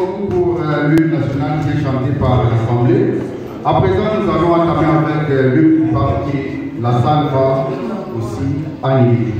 beaucoup pour euh, nationale qui est chantée par l'Assemblée. À présent, nous allons entamer avec euh, l'hymne du parti La Salle va aussi animer.